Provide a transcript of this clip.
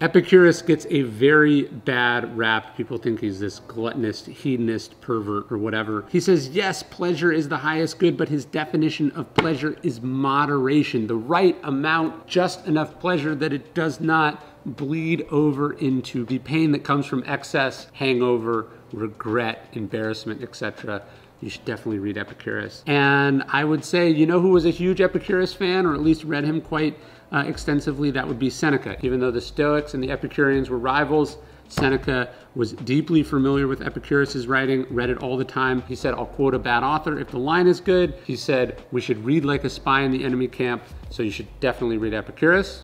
Epicurus gets a very bad rap. People think he's this gluttonous, hedonist, pervert, or whatever. He says, yes, pleasure is the highest good, but his definition of pleasure is moderation, the right amount, just enough pleasure that it does not bleed over into the pain that comes from excess, hangover, regret, embarrassment, etc you should definitely read Epicurus. And I would say, you know who was a huge Epicurus fan, or at least read him quite uh, extensively? That would be Seneca. Even though the Stoics and the Epicureans were rivals, Seneca was deeply familiar with Epicurus's writing, read it all the time. He said, I'll quote a bad author if the line is good. He said, we should read like a spy in the enemy camp, so you should definitely read Epicurus.